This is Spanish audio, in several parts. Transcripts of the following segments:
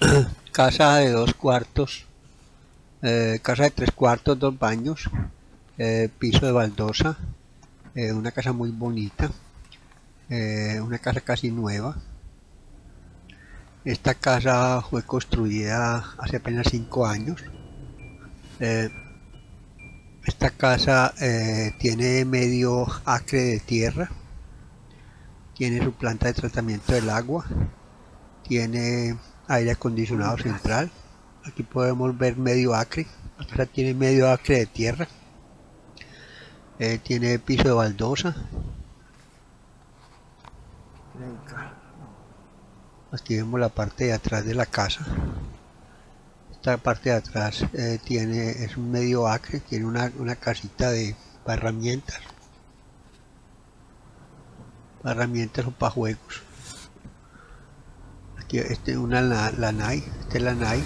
casa de dos cuartos, eh, casa de tres cuartos, dos baños, eh, piso de baldosa, eh, una casa muy bonita, una casa casi nueva. Esta casa fue construida hace apenas cinco años. esta casa tiene medio acre de tierra, tiene su planta de tratamiento del agua, tiene aire acondicionado central. Aquí podemos ver medio acre acá tiene medio acre de tierra. Eh, tiene piso de baldosa. Aquí vemos la parte de atrás de la casa. Esta parte de atrás eh, tiene es un medio acre tiene una, una casita de herramientas herramientas o para juegos este es una la, NAI, esta es la NAI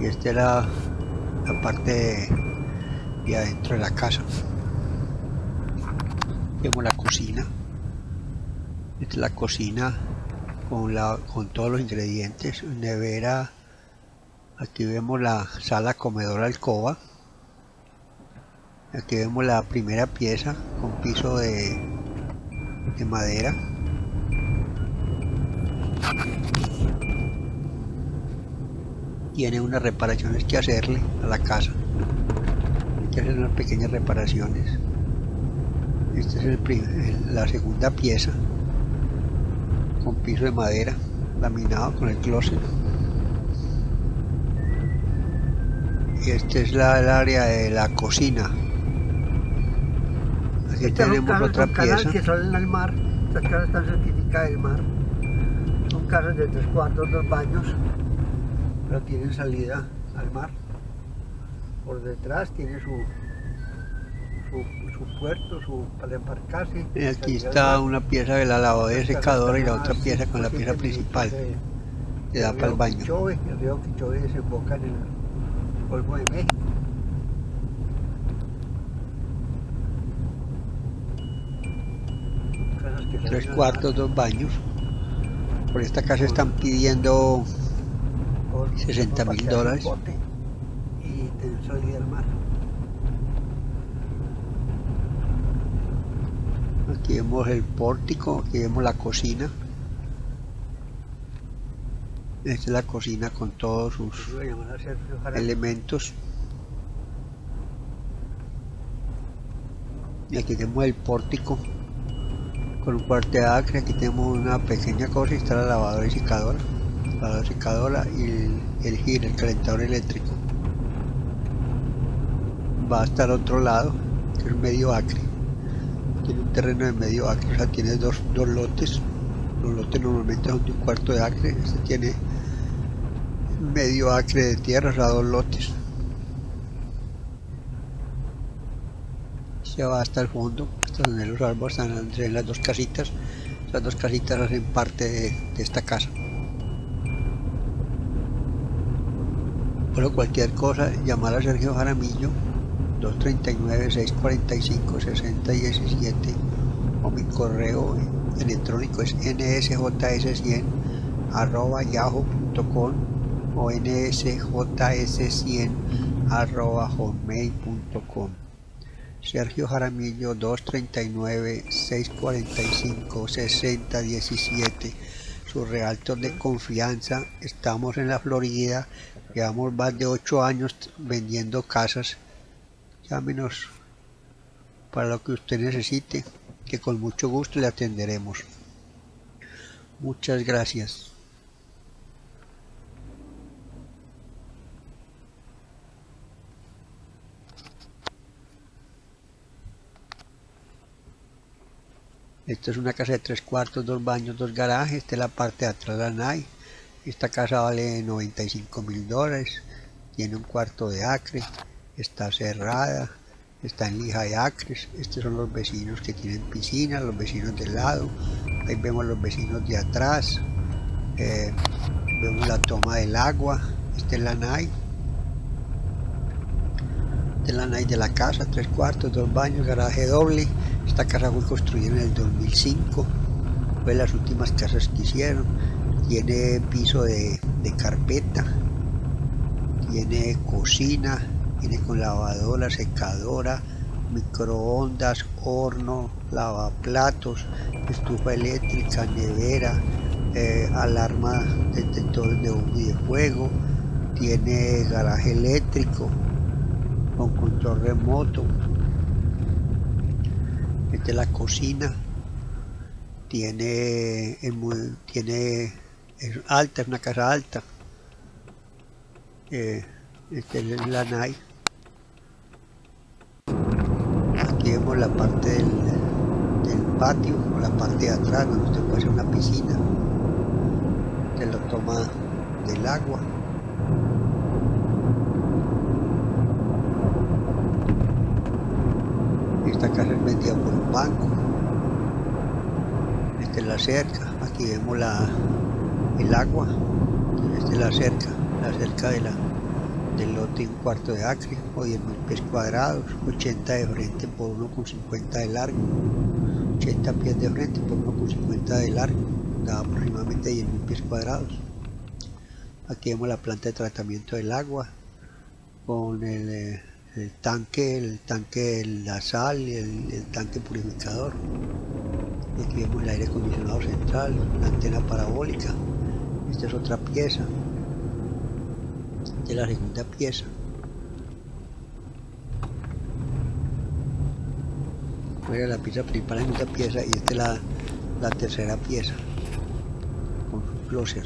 y esta es la, parte de, adentro de la casa. Vemos la cocina. Esta es la cocina con, la, con todos los ingredientes. Nevera. Aquí vemos la sala comedor alcoba. Aquí vemos la primera pieza con piso de, de madera. Tiene unas reparaciones que hacerle a la casa. Hay que hacer unas pequeñas reparaciones. Esta es la segunda pieza con piso de madera laminado con el closet. Y este es la, el área de la cocina. Aquí tenemos otra pieza. que salen al mar. Estas casas están certificadas del mar casas de tres cuartos, dos baños, pero tienen salida al mar. Por detrás tiene su, su, puerto, su para embarcarse. Y aquí está una pieza de la lavadora y secadora y la otra pieza con la pieza principal que da para el baño. el río Quichove desemboca en el Golfo de México. Tres cuartos, dos baños por esta casa están pidiendo 60 mil dólares. Aquí vemos el pórtico, aquí vemos la cocina. Esta es la cocina con todos sus elementos. Y aquí tenemos el pórtico con un cuarto de acre aquí tenemos una pequeña cosa está la lavadora y secadora la secadora y el, el giro, el calentador eléctrico. Va hasta el otro lado que es medio acre. Tiene un terreno de medio acre o sea tiene dos, dos lotes. Los lotes normalmente son de un cuarto de acre este tiene medio acre de tierra o sea dos lotes se va hasta el fondo en los árboles están entre las dos casitas. Las dos casitas hacen parte de, esta casa. Bueno cualquier cosa llamar a Sergio Jaramillo 239-645-6017 o mi correo electrónico es nsjs100 arroba yahoo.com o nsjs100 arroba Sergio Jaramillo 239-645-6017, su realtor de confianza. Estamos en la Florida, llevamos más de 8 años vendiendo casas. Llámenos para lo que usted necesite, que con mucho gusto le atenderemos. Muchas gracias. Esto es una casa de tres cuartos, dos baños, dos garajes. Esta es la parte de atrás de la NAI. Esta casa vale 95 mil dólares. Tiene un cuarto de acre. Está cerrada. Está en lija de acres. Estos son los vecinos que tienen piscina, los vecinos del lado. Ahí vemos los vecinos de atrás. Eh, vemos la toma del agua. Esta es la NAI. Esta es la NAI de la casa. Tres cuartos, dos baños, garaje doble. Esta casa fue construida en el 2005. fue las últimas casas que hicieron. Tiene piso de, carpeta, tiene cocina, tiene con lavadora, secadora, microondas, horno, lavaplatos, estufa eléctrica, nevera, eh, alarma de humo y de fuego, tiene garaje eléctrico con control remoto. Es la cocina, tiene, tiene es alta, es una casa alta. Eh, esta es la NAI. Aquí vemos la parte del, patio o la parte de atrás donde usted puede hacer una piscina. Se lo toma del agua. Esta casa es vendida por un banco. Esta es la cerca. Aquí vemos la, el agua. Esta es la cerca. La cerca de la, del lote un cuarto de acre o 10 mil pies cuadrados, 80 de frente por 1,50 de largo, 80 pies de frente por 1,50 de largo, da aproximadamente 10 mil pies cuadrados. Aquí vemos la planta de tratamiento del agua con el, eh, el tanque, el tanque la sal el, el tanque purificador. Aquí vemos el aire acondicionado central, la antena parabólica. Esta es otra pieza de la segunda pieza. Era la pieza principal, la segunda pieza y esta es la, tercera pieza con su closet.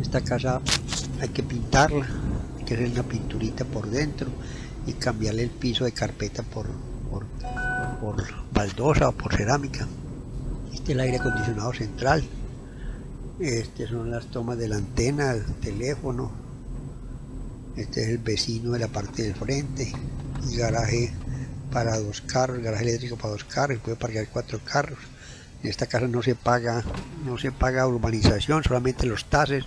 Esta casa hay que pintarla, hacer una pinturita por dentro y cambiarle el piso de carpeta por, por, baldosa o por cerámica. Este es el aire acondicionado central. Estas son las tomas de la antena, el teléfono. Este es el vecino de la parte del frente. Y garaje para dos carros, garaje eléctrico para dos carros, puede parquear cuatro carros. En esta casa no se paga, no se paga urbanización, solamente los tases.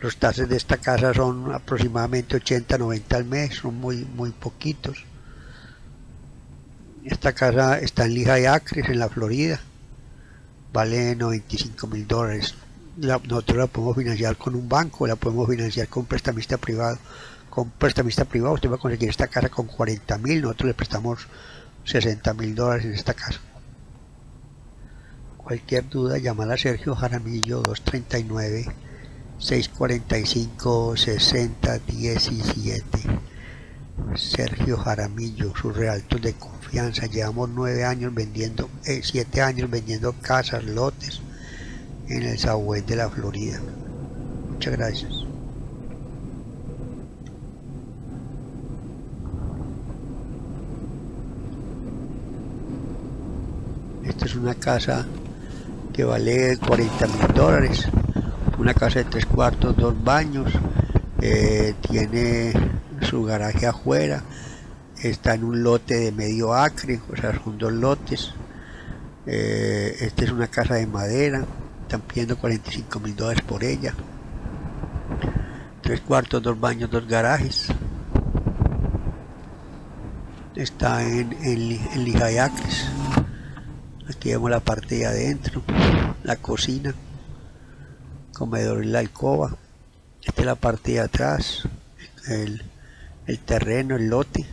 Los tases de esta casa son aproximadamente 80, 90 al mes, son muy, muy poquitos. Esta casa está en Lija de Acres, en la Florida. Vale 95 mil dólares la, nosotros la podemos financiar con un banco, la podemos financiar con un prestamista privado. Con un prestamista privado usted va a conseguir esta casa con 40 mil, nosotros le prestamos 60 mil dólares en esta casa. Cualquier duda, llamar a Sergio Jaramillo 239 645 6017. Sergio Jaramillo, sus realtos de confianza. Llevamos nueve años vendiendo, eh, siete años vendiendo casas, lotes en el Southwest de la Florida. Muchas gracias. Esta es una casa que vale 40 mil dólares. Una casa de tres cuartos, dos baños. eh, tiene su garaje afuera. Está en un lote de medio acre, o sea, son dos lotes. Eh, esta es una casa de madera están pidiendo 45 mil dólares por ella. Tres cuartos, dos baños, dos garajes. Está en, en, en Lijayacres. Aquí vemos la parte de adentro, la cocina, comedor y la alcoba. Esta es la parte de atrás, el, el terreno, el lote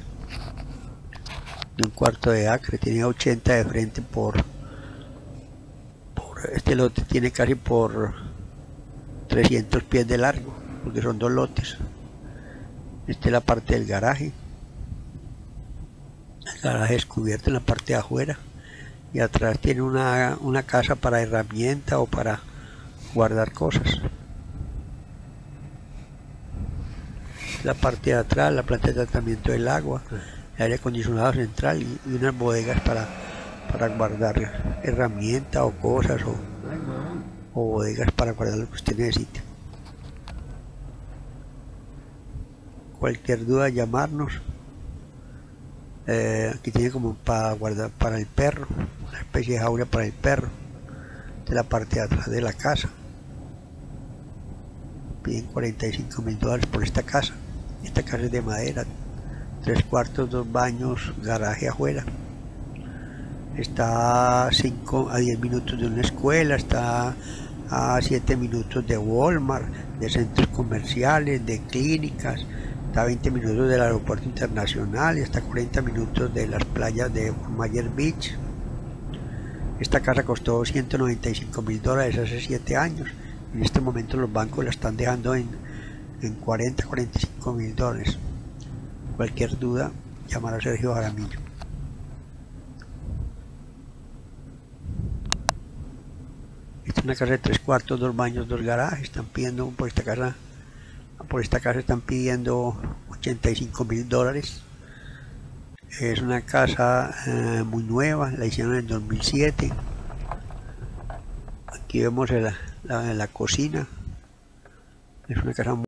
de un cuarto de acre. Tiene 80 de frente por este lote tiene casi por 300 pies de largo, porque son dos lotes. Esta es la parte del garaje. El garaje es cubierto en la parte de afuera. Y atrás tiene una, una casa para herramienta o para guardar cosas. La parte de atrás, la planta de tratamiento del agua, el aire acondicionado central y, y unas bodegas para para guardar herramientas o cosas o, o, bodegas para guardar lo que usted necesite. Cualquier duda llamarnos. Eh, aquí tiene como para guardar para el perro, una especie de jaula para el perro, de la parte de atrás de la casa. Piden 45 mil dólares por esta casa. Esta casa es de madera, tres cuartos, dos baños, garaje afuera. está a 5 a 10 minutos de una escuela, está a 7 minutos de Walmart, de centros comerciales, de clínicas, está a 20 minutos del aeropuerto internacional y está a 40 minutos de las playas de Mayer Beach. Esta casa costó 195 mil dólares hace 7 años. En este momento los bancos la están dejando en, en 40, 45 mil dólares. Cualquier duda, llamar a Sergio Jaramillo. Esta es una casa de tres cuartos, dos baños, dos garajes. Están pidiendo por esta casa, por esta casa están pidiendo 85 mil dólares. Es una casa eh, muy nueva, la hicieron en el 2007. Aquí vemos la, la, la cocina. Es una casa muy